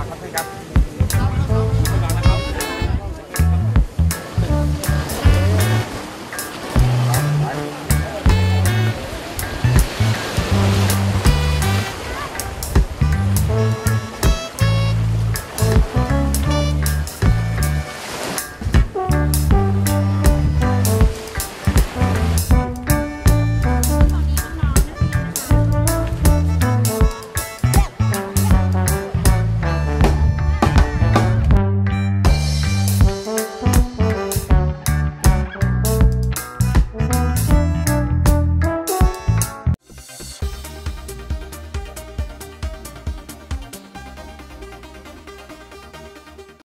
ากครับท่านครับ